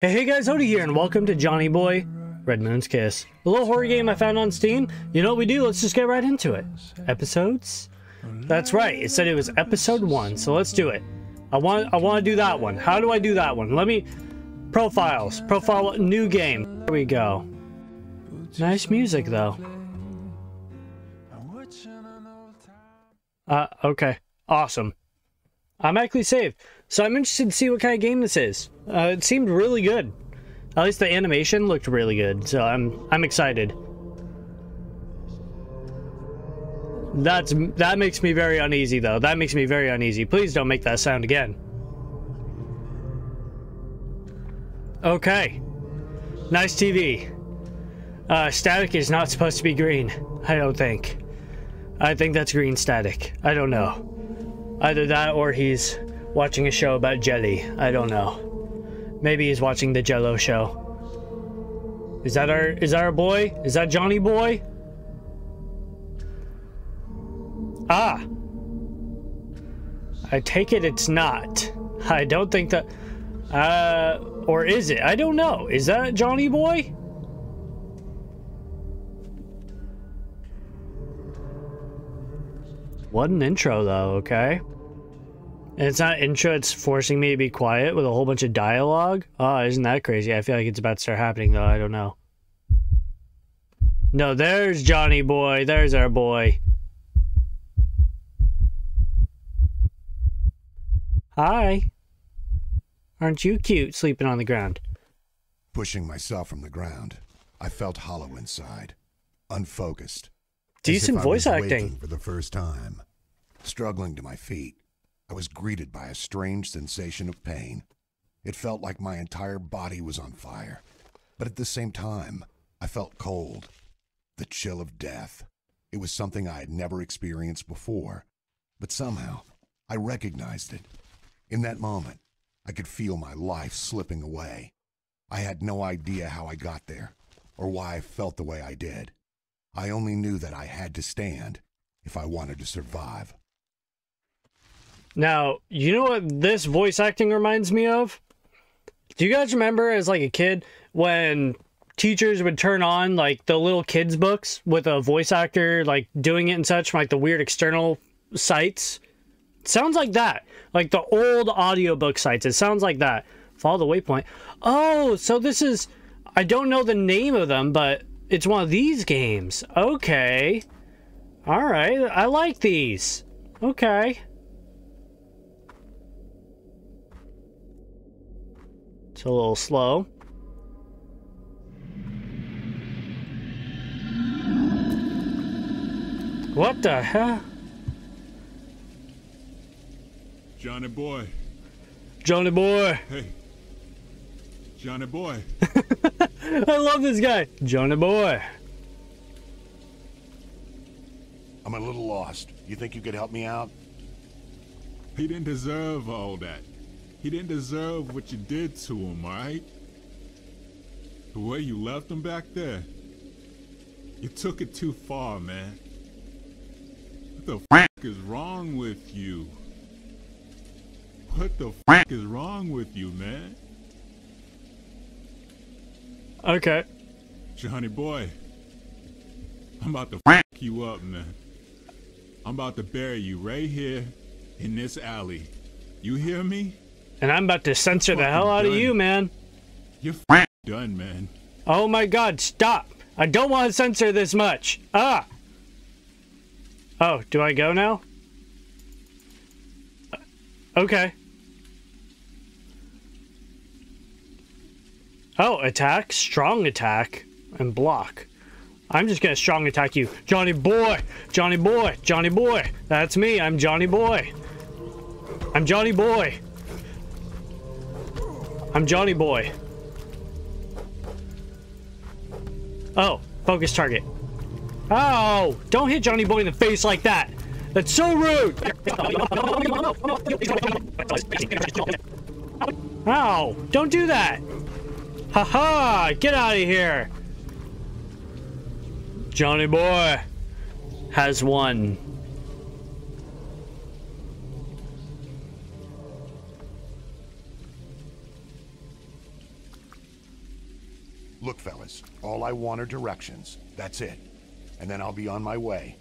Hey, hey guys, Odie here, and welcome to Johnny Boy Red Moon's Kiss. A little horror game I found on Steam. You know what we do? Let's just get right into it. Episodes? That's right, it said it was episode one, so let's do it. I want I want to do that one. How do I do that one? Let me... Profiles. Profile new game. There we go. Nice music, though. Uh, okay. Awesome. I'm actually saved. So I'm interested to see what kind of game this is. Uh, it seemed really good. At least the animation looked really good, so I'm I'm excited. That's that makes me very uneasy though. That makes me very uneasy. Please don't make that sound again. Okay. Nice TV. Uh, static is not supposed to be green. I don't think. I think that's green static. I don't know. Either that or he's watching a show about jelly. I don't know. Maybe he's watching the Jello show. Is that our is that our boy? Is that Johnny boy? Ah. I take it it's not. I don't think that uh or is it? I don't know. Is that Johnny boy? What an intro though, okay? And it's not intro, it's forcing me to be quiet with a whole bunch of dialogue. Oh, isn't that crazy? I feel like it's about to start happening, though. I don't know. No, there's Johnny boy. There's our boy. Hi. Aren't you cute sleeping on the ground? Pushing myself from the ground, I felt hollow inside, unfocused. Decent voice acting. For the first time. Struggling to my feet, I was greeted by a strange sensation of pain. It felt like my entire body was on fire, but at the same time, I felt cold. The chill of death. It was something I had never experienced before, but somehow I recognized it. In that moment, I could feel my life slipping away. I had no idea how I got there, or why I felt the way I did. I only knew that I had to stand if I wanted to survive. Now, you know what this voice acting reminds me of? Do you guys remember as like a kid when teachers would turn on like the little kids books with a voice actor like doing it and such from like the weird external sites? sounds like that. Like the old audiobook sites. It sounds like that. Follow the waypoint. Oh, so this is I don't know the name of them, but it's one of these games. Okay. All right. I like these. Okay. It's a little slow. What the hell? Johnny boy. Johnny boy. Hey. Johnny boy. I love this guy. Johnny boy. I'm a little lost. You think you could help me out? He didn't deserve all that. He didn't deserve what you did to him, alright? The way you left him back there. You took it too far, man. What the f is wrong with you? What the f is wrong with you, man? Okay. Johnny boy. I'm about to f you up, man. I'm about to bury you right here in this alley. You hear me? And I'm about to censor the hell out done. of you, man. You're done, man. Oh my god, stop! I don't want to censor this much. Ah! Oh, do I go now? Uh, Okay. Oh, attack, strong attack, and block. I'm just gonna strong attack you. Johnny boy! Johnny boy! Johnny boy! That's me, I'm Johnny boy! I'm Johnny boy! I'm Johnny boy. Oh, focus target. Oh, don't hit Johnny Boy in the face like that. That's so rude. Ow, don't do that. Haha, -ha, get out of here. Johnny Boy has won. All I want are directions. That's it. And then I'll be on my way.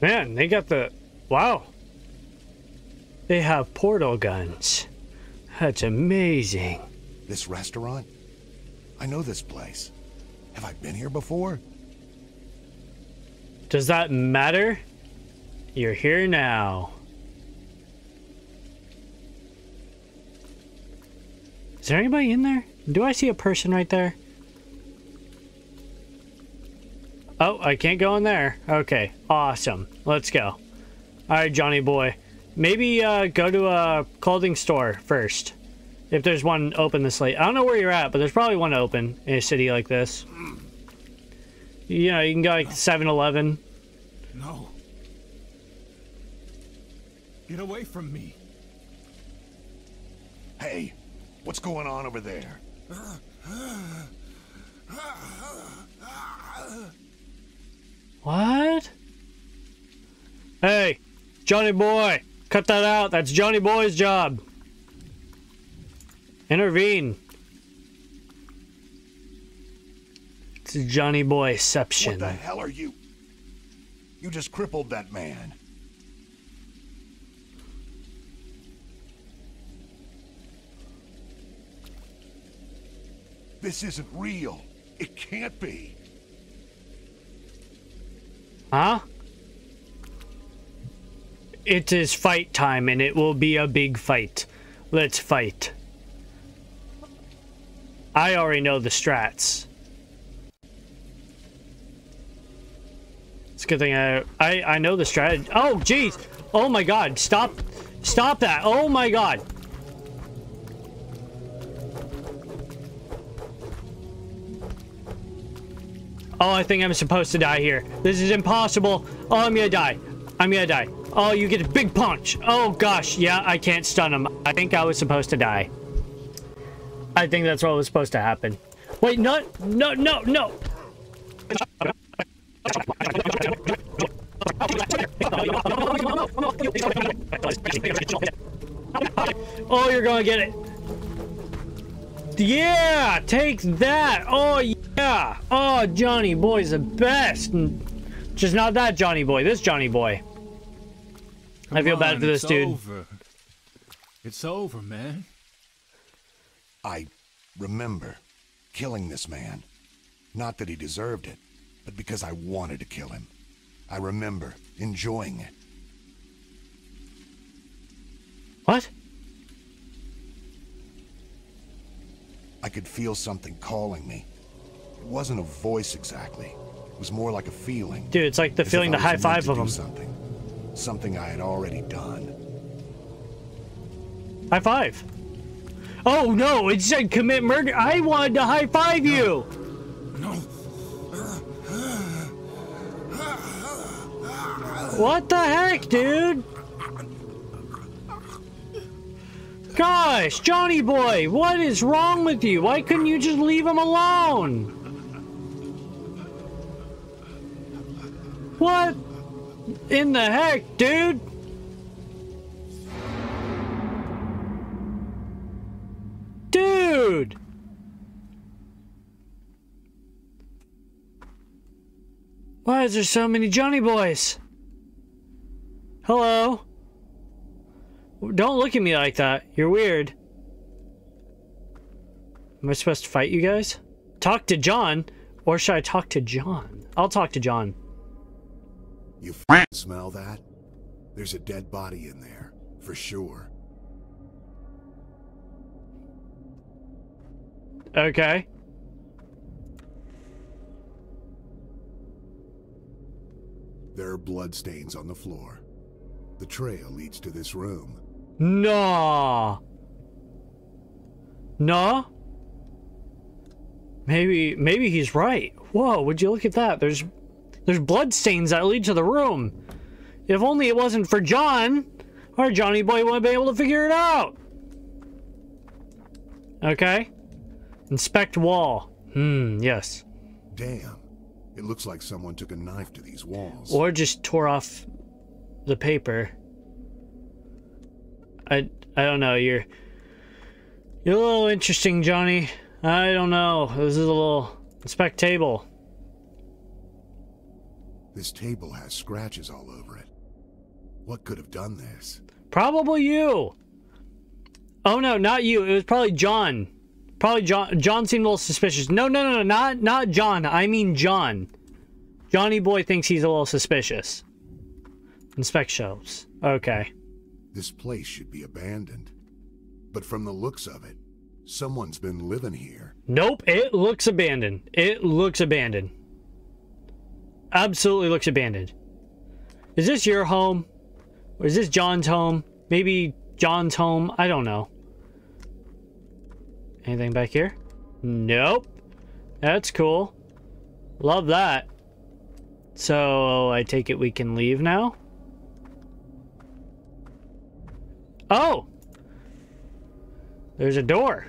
Man, they got the... Wow. They have portal guns. That's amazing. This restaurant? I know this place. Have I been here before? Does that matter? You're here now. Is there anybody in there? Do I see a person right there? Oh, I can't go in there. Okay, awesome. Let's go. Alright, Johnny boy. Maybe uh, go to a clothing store first. If there's one open this late. I don't know where you're at, but there's probably one open in a city like this. You know, you can go like 7-Eleven. No. Get away from me. Hey, what's going on over there? What? Hey, Johnny boy, cut that out. That's Johnny boy's job. Intervene. It's Johnny boyception. What the hell are you? You just crippled that man. This isn't real. It can't be. Huh? It is fight time and it will be a big fight. Let's fight. I already know the strats. It's a good thing I I, I know the strategy. Oh jeez. Oh my god. Stop stop that. Oh my god. Oh, I think I'm supposed to die here. This is impossible. Oh, I'm gonna die. I'm gonna die. Oh, you get a big punch. Oh, gosh. Yeah, I can't stun him. I think I was supposed to die. I think that's what was supposed to happen. Wait, no, no, no, no. Oh, you're gonna get it. Yeah, take that. Oh, yeah. Oh, Johnny Boy's the best. Just not that Johnny Boy. This Johnny Boy. I feel Come bad for this it's dude. Over. It's over, man. I remember killing this man. Not that he deserved it, but because I wanted to kill him. I remember enjoying it. What? I could feel something calling me. It wasn't a voice exactly. It was more like a feeling. Dude, it's like the feeling to high five of him. Something. Something I had already done. High five. Oh no, it said commit murder. I wanted to high five you. No. What the heck, dude? Gosh, Johnny boy, what is wrong with you? Why couldn't you just leave him alone? What in the heck, dude? Dude! Why is there so many Johnny boys? Hello? Don't look at me like that. You're weird. Am I supposed to fight you guys? Talk to John? Or should I talk to John? I'll talk to John. You f- smell that? There's a dead body in there, for sure. Okay. There are bloodstains on the floor. The trail leads to this room. No. No? Maybe maybe he's right. Whoa, would you look at that? There's there's blood stains that lead to the room. If only it wasn't for John, our Johnny boy wouldn't be able to figure it out. Okay. Inspect wall. Hmm, yes. Damn. It looks like someone took a knife to these walls. Or just tore off the paper. I I don't know, you're you're a little interesting, Johnny. I don't know. This is a little inspect table. This table has scratches all over it. What could have done this? Probably you. Oh no, not you. It was probably John. Probably John. John seemed a little suspicious. No, no, no, no, not not John. I mean John. Johnny boy thinks he's a little suspicious. Inspect shelves. Okay. This place should be abandoned. But from the looks of it, someone's been living here. Nope, it looks abandoned. It looks abandoned. Absolutely looks abandoned. Is this your home? Or is this John's home? Maybe John's home? I don't know. Anything back here? Nope. That's cool. Love that. So, I take it we can leave now? Oh! There's a door.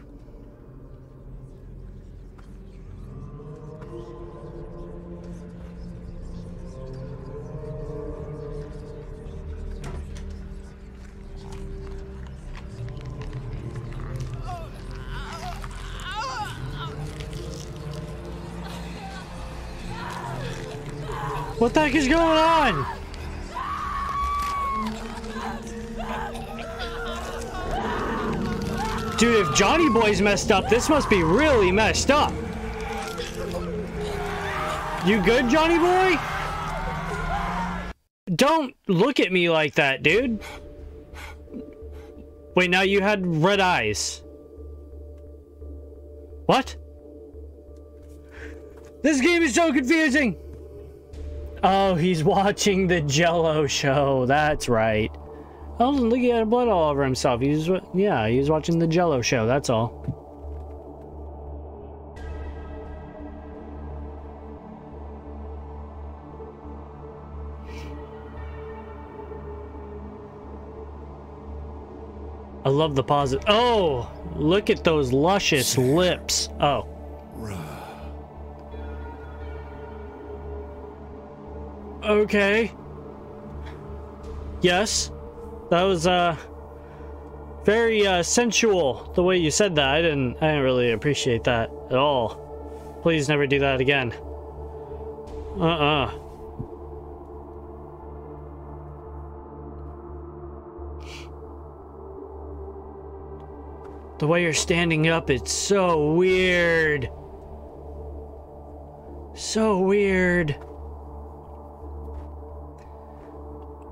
Heck is going on? Dude, if Johnny Boy's messed up, this must be really messed up. You good, Johnny Boy? Don't look at me like that, dude. Wait, now you had red eyes. What? This game is so confusing! Oh, he's watching the Jello show. That's right. Oh, look, he had blood all over himself. He's yeah, he was watching the Jello show. That's all. I love the positive. Oh, look at those luscious lips. Oh. Okay. Yes. That was uh very uh sensual the way you said that. I didn't I didn't really appreciate that at all. Please never do that again. Uh-uh. The way you're standing up, it's so weird. So weird.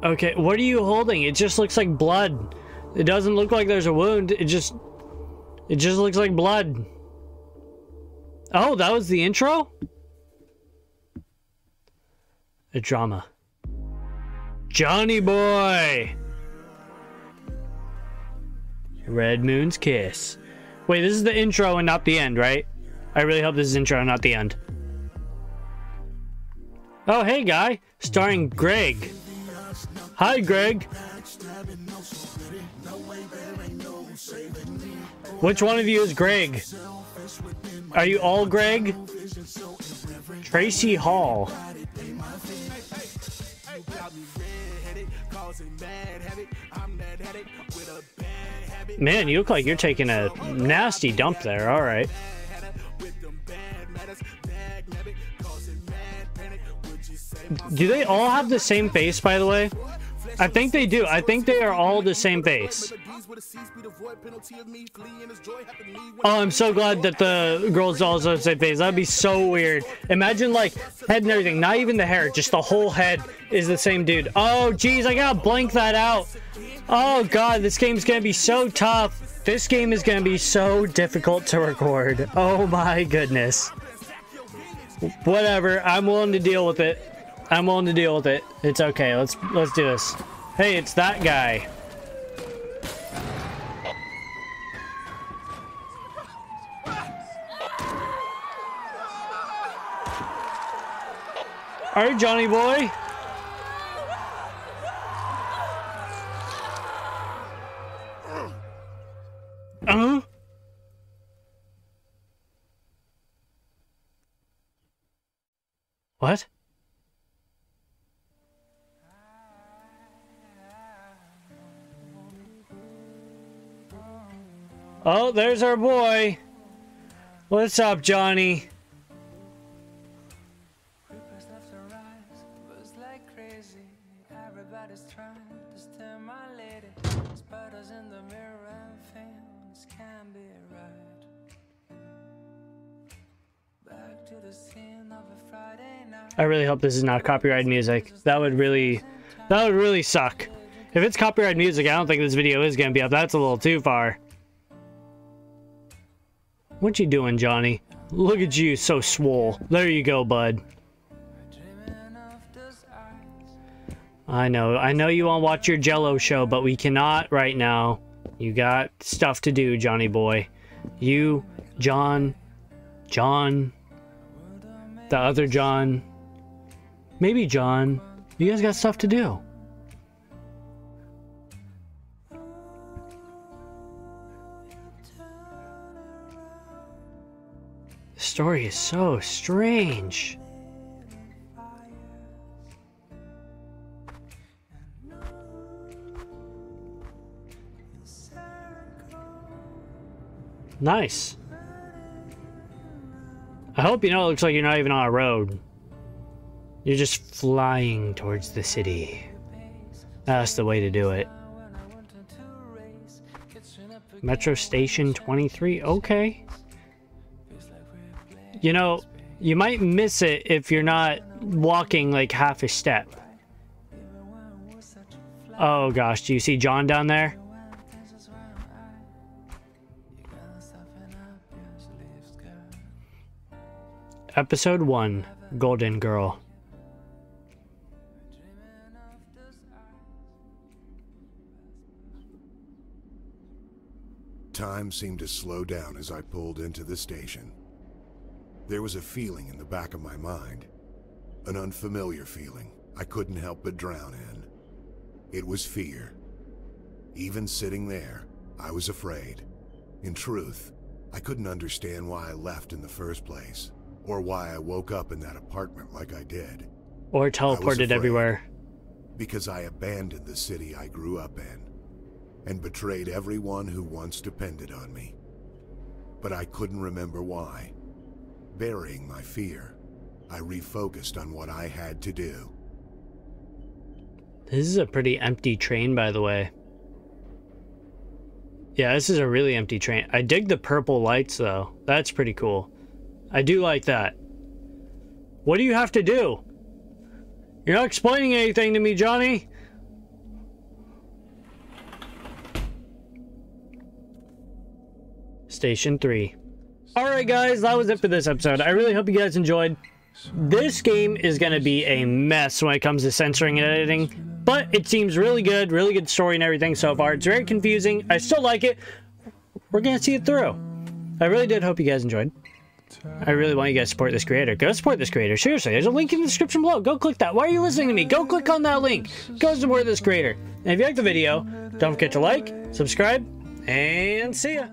Okay, what are you holding? It just looks like blood. It doesn't look like there's a wound. It just... It just looks like blood. Oh, that was the intro? A drama. Johnny boy! Red Moon's Kiss. Wait, this is the intro and not the end, right? I really hope this is intro and not the end. Oh, hey, guy. Starring Greg. Hi, Greg. Which one of you is Greg? Are you all Greg? Tracy Hall. Man, you look like you're taking a nasty dump there. All right. Do they all have the same face, by the way? I think they do. I think they are all the same face. Oh, I'm so glad that the girls also have the same face. That'd be so weird. Imagine like head and everything, not even the hair, just the whole head is the same dude. Oh, geez, I gotta blank that out. Oh god, this game's gonna be so tough. This game is gonna be so difficult to record. Oh my goodness. Whatever, I'm willing to deal with it. I'm willing to deal with it. It's okay. Let's let's do this. Hey, it's that guy. All right, Johnny boy. The our boy. What's up, Johnny? I really hope this is not copyrighted music. That would really, that would really suck. If it's copyrighted music, I don't think this video is gonna be up. That's a little too far. What you doing, Johnny? Look at you, so swole. There you go, bud. I know, I know you want to watch your Jello show, but we cannot right now. You got stuff to do, Johnny boy. You, John, John, the other John, maybe John. You guys got stuff to do. Story is so strange. Nice. I hope you know it looks like you're not even on a road. You're just flying towards the city. That's the way to do it. Metro Station 23. Okay. You know, you might miss it if you're not walking like half a step. Oh gosh, do you see John down there? Episode 1 Golden Girl. Time seemed to slow down as I pulled into the station. There was a feeling in the back of my mind, an unfamiliar feeling I couldn't help but drown in. It was fear. Even sitting there, I was afraid. In truth, I couldn't understand why I left in the first place, or why I woke up in that apartment like I did. Or teleported everywhere. because I abandoned the city I grew up in and betrayed everyone who once depended on me. But I couldn't remember why. Burying my fear, I refocused on what I had to do. This is a pretty empty train, by the way. Yeah, this is a really empty train. I dig the purple lights, though. That's pretty cool. I do like that. What do you have to do? You're not explaining anything to me, Johnny. Station 3. Alright guys, that was it for this episode. I really hope you guys enjoyed. This game is going to be a mess when it comes to censoring and editing, but it seems really good, really good story and everything so far. It's very confusing. I still like it. We're going to see it through. I really did hope you guys enjoyed. I really want you guys to support this creator. Go support this creator. Seriously, there's a link in the description below. Go click that. Why are you listening to me? Go click on that link. Go support this creator. And if you like the video, don't forget to like, subscribe, and see ya.